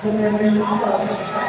Senhor, eu não posso estar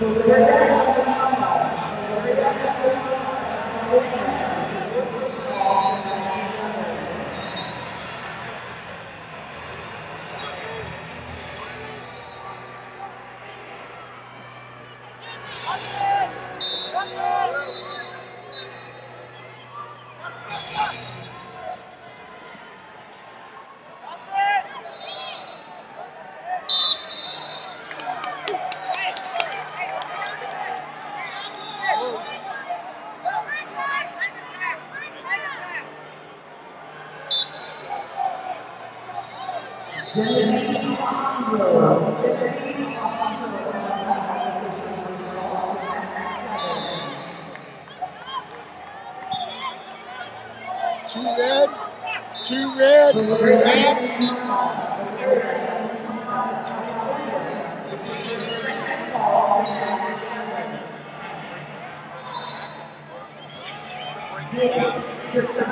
Gracias. Two red, two red, red. This is second ball This is the